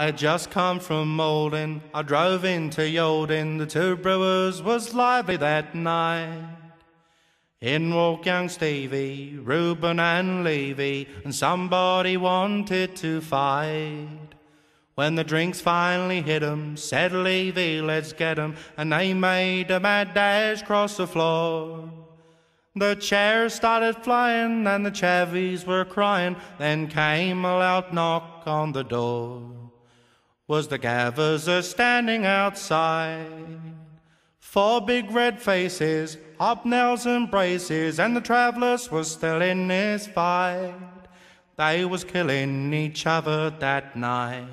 I had just come from Maldon, I drove into Yalding, the two brewers was lively that night. In walked young Stevie, Reuben and Levy, and somebody wanted to fight. When the drinks finally hit 'em, said Levy, let's get 'em, and they made a mad dash across the floor. The chairs started flying and the chavies were crying, then came a loud knock on the door. Was the gavers a standing outside? Four big red faces, hobnails and braces, and the travellers was still in this fight. They was killing each other that night.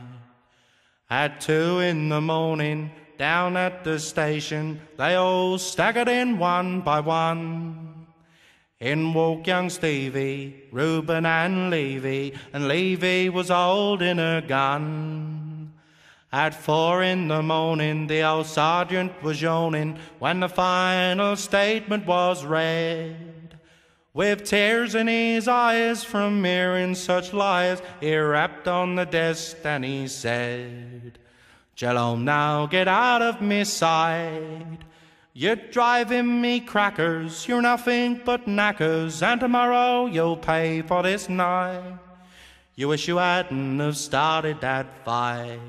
At two in the morning, down at the station, they all staggered in one by one. In walked young Stevie, Reuben and Levy, and Levy was holding a gun. At four in the morning, the old sergeant was yawning when the final statement was read. With tears in his eyes from hearing such lies, he rapped on the desk and he said, Jello, now get out of me sight. You're driving me crackers, you're nothing but knackers, and tomorrow you'll pay for this night. You wish you hadn't have started that fight.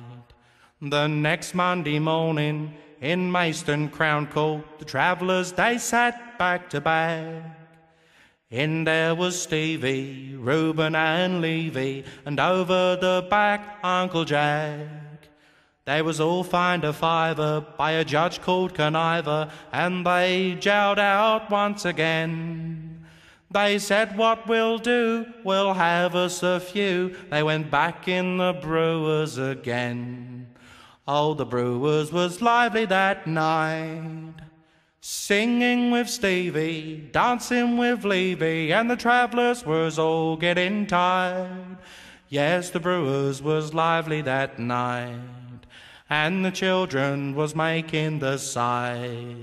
The next Monday morning, in Maidstone Crown Court, the travellers they sat back to back. In there was Stevie, Reuben and Levy, and over the back Uncle Jack. They was all fined a fiver by a judge called Conniver, and they jowled out once again. They said, What we'll do, we'll have us a few. They went back in the brewers again. Oh, the brewers was lively that night. Singing with Stevie, dancing with Levy, and the travellers was all getting tired. Yes, the brewers was lively that night, and the children was making the sight.